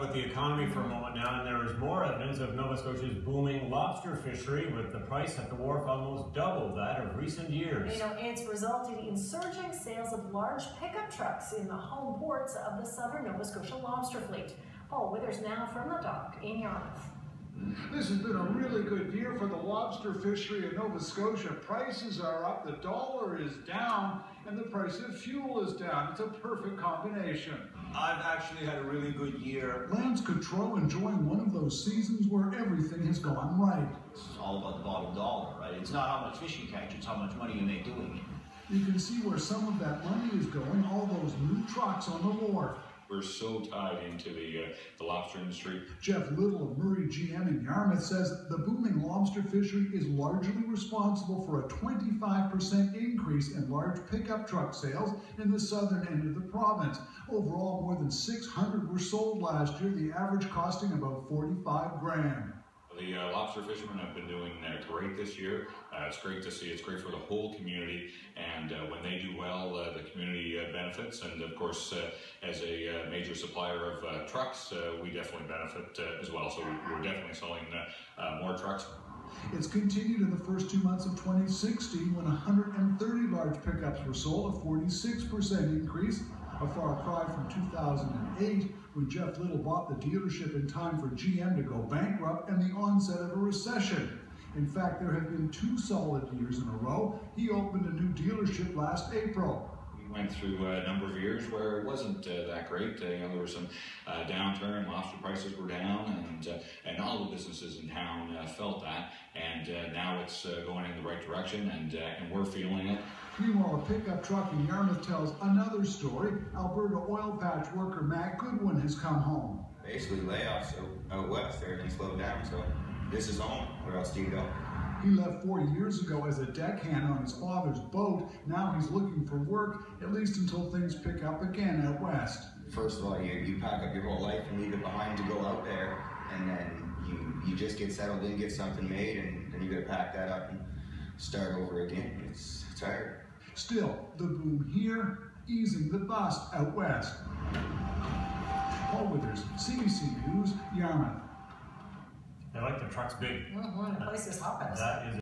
With the economy for a moment now, and there is more evidence of Nova Scotia's booming lobster fishery, with the price at the wharf almost double that of recent years. You know, it's resulted in surging sales of large pickup trucks in the home ports of the southern Nova Scotia lobster fleet. Paul Withers now from the dock in Yarmouth. This has been a really good year for the lobster fishery in Nova Scotia. Prices are up, the dollar is down, and the price of fuel is down. It's a perfect combination. I've actually had a really good year. Lance Cotreau enjoying one of those seasons where everything has gone right. It's all about the bottom dollar, right? It's not how much fish you catch, it's how much money you make doing it. You can see where some of that money is going, all those new trucks on the wharf. We're so tied into the, uh, the lobster industry. Jeff Little of Murray GM in Yarmouth says the booming lobster fishery is largely responsible for a 25% increase in large pickup truck sales in the southern end of the province. Overall, more than 600 were sold last year, the average costing about 45 grand. The uh, lobster fishermen have been doing uh, great this year. Uh, it's great to see. It's great for the whole community. And uh, when they do well, uh, the community uh, benefits. And of course, as a major supplier of trucks, we definitely benefit as well. So we're definitely selling more trucks. It's continued in the first two months of 2016 when 130 large pickups were sold, a 46% increase a far cry from 2008 when Jeff Little bought the dealership in time for GM to go bankrupt and the onset of a recession. In fact, there have been two solid years in a row. He opened a new dealership last April We went through a number of years where it wasn't uh, that great. Uh, you know, there was some uh, downturn, lobster prices were down, and uh, all the businesses in town uh, felt that. And uh, now it's going in the right direction, and and we're feeling it. Meanwhile, a pickup truck in Yarmouth tells another story. Alberta oil patch worker Matt Goodwin has come home. Basically, layoffs out west, everything slowed down, so this is home. Where else do you go? He left four years ago as a deckhand on his father's boat. Now he's looking for work, at least until things pick up again out west. First of all, you, you pack up your whole life and leave it behind to go out there, and then you, you just get settled in, get something made, and then you gotta pack that up and start over again. It's, tired. Still, the boom here, easing the bust out west. Paul Withers, CBC News, Yarmouth. I like the trucks big. Mm -hmm. The place is hopping. That is